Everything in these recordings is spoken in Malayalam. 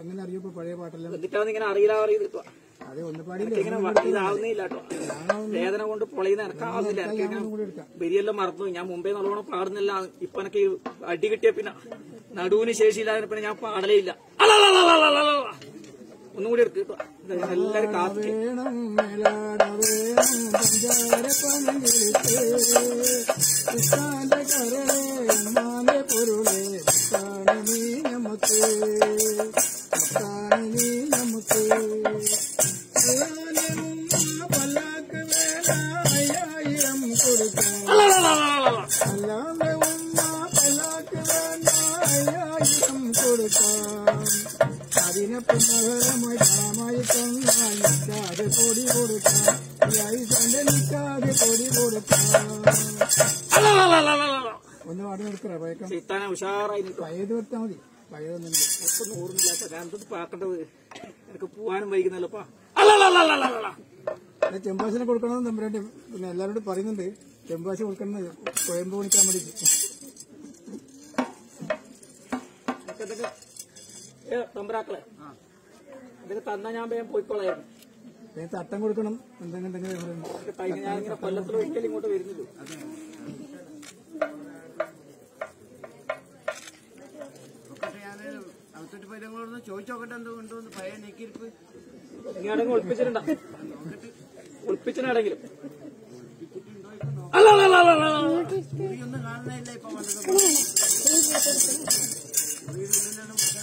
അങ്ങനെ അറിയപ്പോ പഴയ പാട്ടെല്ലാം അറിയില്ല വേദന കൊണ്ട് പൊളയുന്ന ഇറക്കാവുന്നില്ല ബരിയെല്ലാം മറന്നു ഞാൻ മുമ്പേ നല്ലോണം പാടുന്നില്ല ഇപ്പൊ എനിക്ക് അടി കിട്ടിയ പിന്നെ നടുവിന് ശേഷിയില്ലാതെ പിന്നെ ഞാൻ പാടലേ ഇല്ല. ഒന്നും കൂടി കേട്ടോ എല്ലാരും കാത്തു അല്ലാതെ ഉമ്മ പല്ലാക്ക് വേണ്ട അയ്യായിരം കൊടുക്കാം തന്നാൽ നിൽക്കാതെ പൊടി കൊടുക്കാം ഈ ഐസന്റെ നിൽക്കാതെ പൊടി കൊടുക്കാം ഒന്ന് പാടി നിർത്തറ പയക്കം പഴയത് കൊടുത്താൽ മതി പയതൊന്നും നൂറില്ലാത്ത ഞാനത് പാക്കേണ്ടത് എനിക്ക് പോവാനും വൈകുന്നല്ലോപ്പാ. ചെമ്പാശിനെ കൊടുക്കണമെന്ന് തമ്പുരാട്ടി പിന്നെ എല്ലാവരോടും പറയുന്നുണ്ട്. ചെമ്പാശി കൊടുക്കണമെന്ന് കുഴമ്പ് കുടിക്കാൻ വേണ്ടി തമ്പരാക്കളെ. ഇതൊക്കെ തന്നാ ഞാൻ വേഗം പോയിക്കോളായിരുന്നു. പിന്നെ തട്ടം കൊടുക്കണം. എന്തെങ്കിലും ഞാനിങ്ങനെ കൊല്ലത്തിൽ ഒരിക്കലും ഇങ്ങോട്ട് വരുന്നില്ല. അകത്തോട്ട് പോയി ഞങ്ങളോടൊന്ന് ചോദിച്ചോക്കട്ടെ എന്തോ ഉണ്ടോന്ന് പഴയ നെക്കിരിപ്പ്. ഇനി ഒളിപ്പിച്ചിട്ടുണ്ടോ? അല്ലല്ലല്ലല്ലല്ല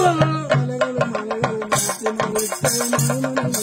Thank you.